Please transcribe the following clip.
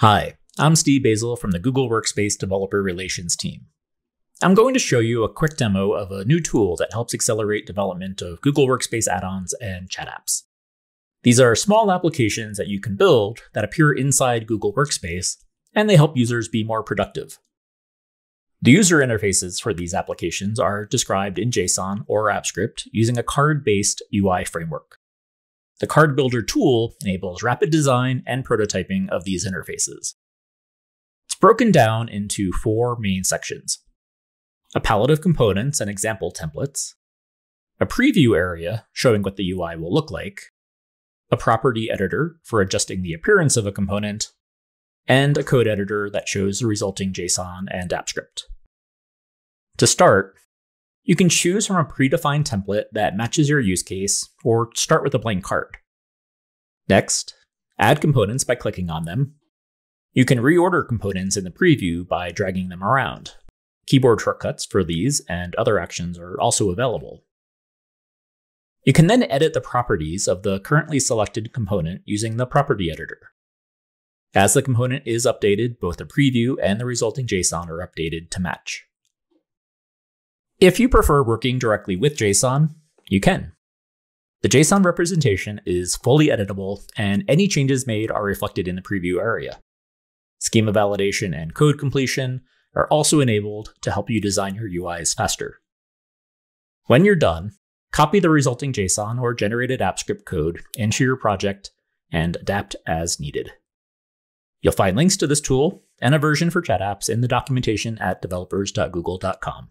Hi, I'm Steve Bazyl from the Google Workspace Developer Relations team. I'm going to show you a quick demo of a new tool that helps accelerate development of Google Workspace add-ons and chat apps. These are small applications that you can build that appear inside Google Workspace, and they help users be more productive. The user interfaces for these applications are described in JSON or Apps Script using a card-based UI framework. The Card Builder tool enables rapid design and prototyping of these interfaces. It's broken down into four main sections a palette of components and example templates, a preview area showing what the UI will look like, a property editor for adjusting the appearance of a component, and a code editor that shows the resulting JSON and Apps Script. To start, you can choose from a predefined template that matches your use case, or start with a blank card. Next, add components by clicking on them. You can reorder components in the preview by dragging them around. Keyboard shortcuts for these and other actions are also available. You can then edit the properties of the currently selected component using the property editor. As the component is updated, both the preview and the resulting JSON are updated to match. If you prefer working directly with JSON, you can. The JSON representation is fully editable, and any changes made are reflected in the preview area. Schema validation and code completion are also enabled to help you design your UIs faster. When you're done, copy the resulting JSON or generated Apps Script code into your project and adapt as needed. You'll find links to this tool and a version for chat apps in the documentation at developers.google.com.